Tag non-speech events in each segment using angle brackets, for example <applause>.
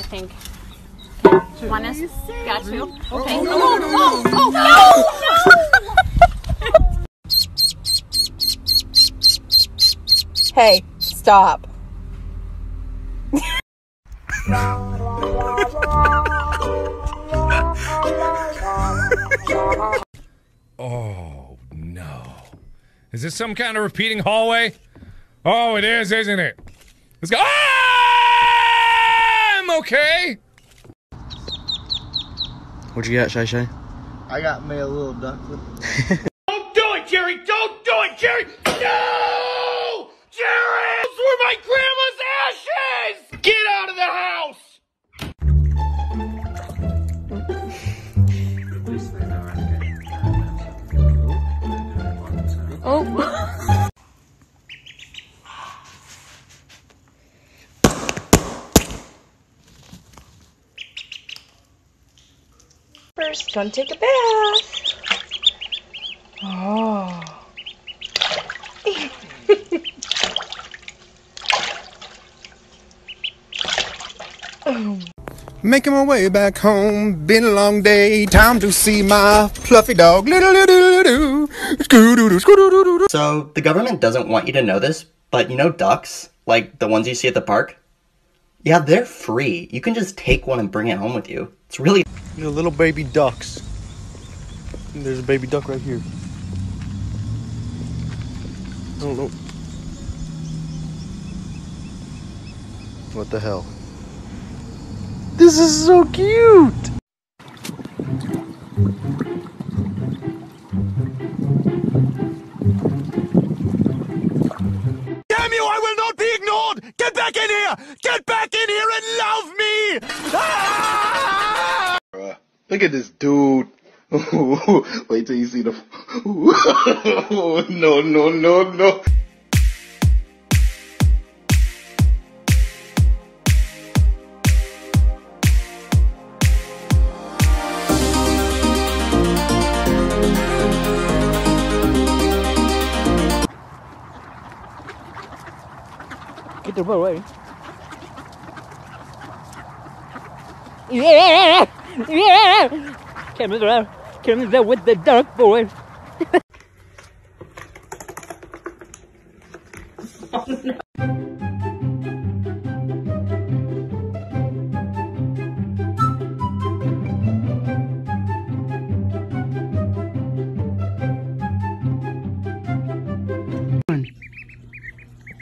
I think. One is got two. Okay. Oh, oh, oh, no! <laughs> Hey, stop. <laughs> Oh, no. Is this some kind of repeating hallway? Oh, it is, isn't it? Let's go. Ah, I'm okay. What'd you get, Shay Shay? I got me a little duckling. <laughs> Don't do it, Jerry. Don't do it, Jerry. No! Jerry! Those were my grandma's First, gonna take a bath. Oh. Making my way back home, been a long day, time to see my fluffy dog. So, the government doesn't want you to know this, but you know ducks? Like the ones you see at the park? Yeah, they're free. You can just take one and bring it home with you. It's really You know, little baby ducks. And there's a baby duck right here. I don't know. What the hell? This is so cute! Damn you, I will not be ignored! Get back in here! Look at this dude. <laughs> Wait till you see the. <laughs> no, no, no, no. Get the boat ready. Yeah! Yeah! Coming there, coming there with the duck boy.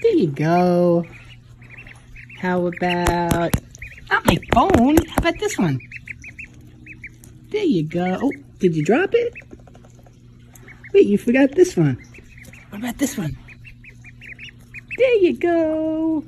There you go. How about not my phone? How about this one? There you go. Oh, did you drop it? Wait, you forgot this one. What about this one? There you go.